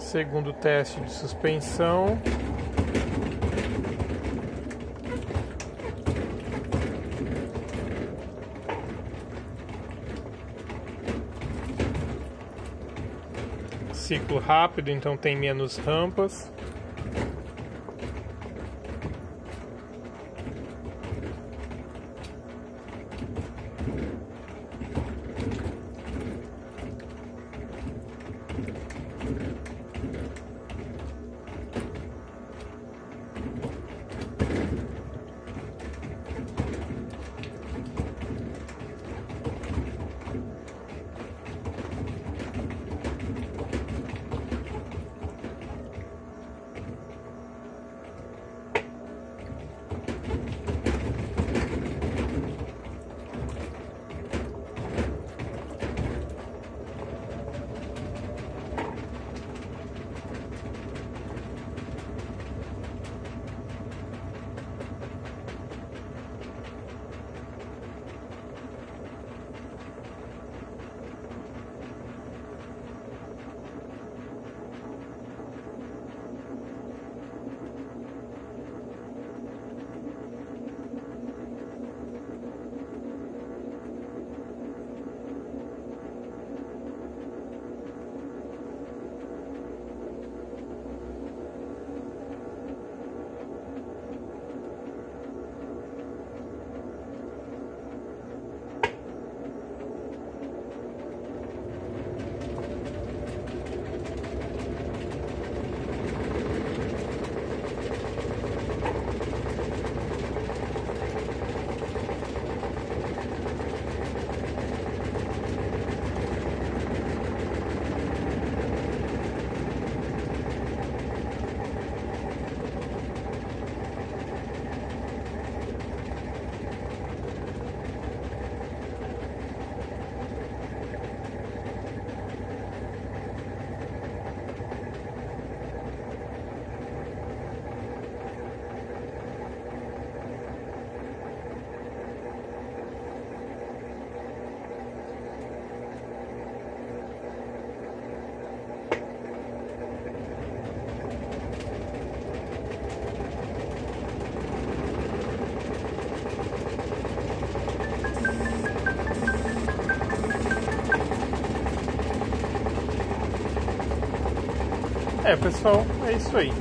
Segundo teste de suspensão. Ciclo rápido, então tem menos rampas. É, pessoal, é isso aí.